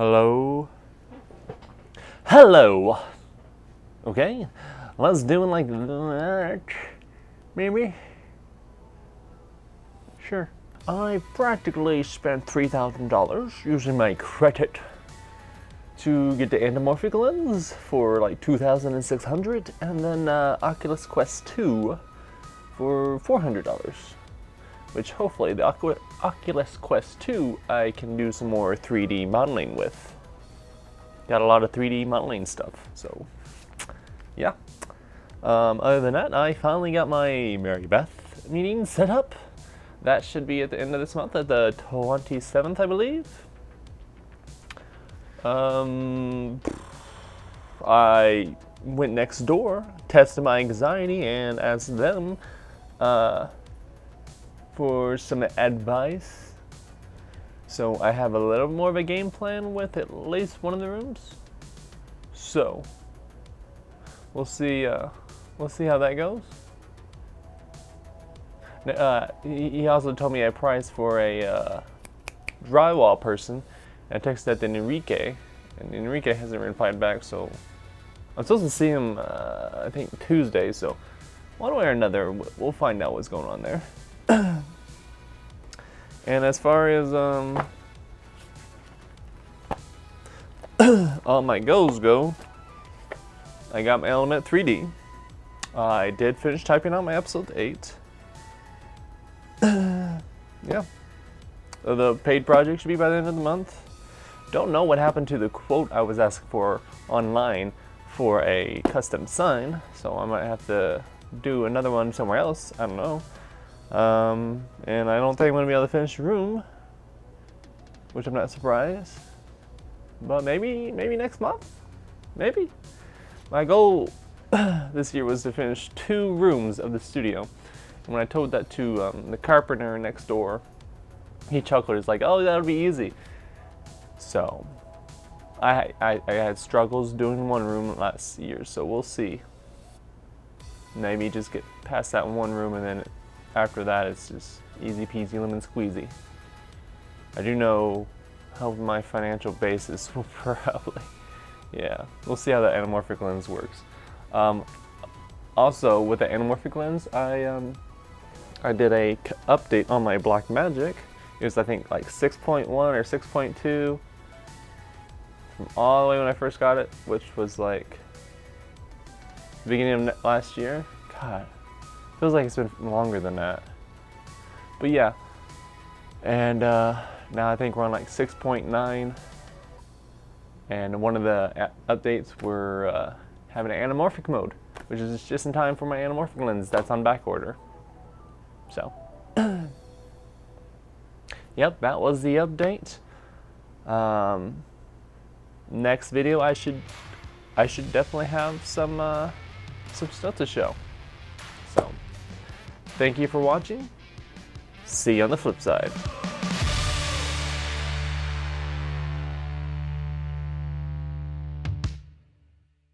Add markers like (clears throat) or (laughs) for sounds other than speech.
Hello? Hello! Okay, let's do it like that. Maybe? Sure. I practically spent $3,000 using my credit to get the anamorphic lens for like 2600 and then uh, Oculus Quest 2 for $400 which hopefully the Oculus Quest 2 I can do some more 3D modeling with. Got a lot of 3D modeling stuff, so yeah. Um, other than that, I finally got my Mary Beth meeting set up. That should be at the end of this month, at the 27th, I believe. Um, I went next door, tested my anxiety, and asked them uh, for some advice. So I have a little more of a game plan with at least one of the rooms. So we'll see. Uh, we'll see how that goes. Uh, he also told me a price for a uh, drywall person. I texted that to Enrique, and Enrique hasn't replied back, so I'm supposed to see him, uh, I think, Tuesday, so one way or another, we'll find out what's going on there. (clears throat) and as far as um, (coughs) all my goals go, I got my Element 3D. I did finish typing out my episode 8. (coughs) yeah. The paid project should be by the end of the month. Don't know what happened to the quote I was asked for online for a custom sign, so I might have to do another one somewhere else. I don't know. Um, and I don't think I'm going to be able to finish the room, which I'm not surprised. But maybe, maybe next month? Maybe. My goal (clears throat) this year was to finish two rooms of the studio. And when I told that to um, the carpenter next door, he chuckled. He's like, oh, that'll be easy. So, I, I, I had struggles doing one room last year, so we'll see. Maybe just get past that one room and then after that it's just easy peasy lemon squeezy. I do know how my financial basis (laughs) will probably, yeah, we'll see how the anamorphic lens works. Um, also, with the anamorphic lens, I um, I did a update on my Blackmagic. It was I think like 6.1 or 6.2 from all the way when I first got it, which was like beginning of last year. God, feels like it's been longer than that. But yeah, and uh, now I think we're on like 6.9, and one of the updates were uh, having an anamorphic mode, which is just in time for my anamorphic lens that's on back order. So, (coughs) yep, that was the update. Um, next video, I should, I should definitely have some, uh, some stuff to show. Thank you for watching. See you on the flip side.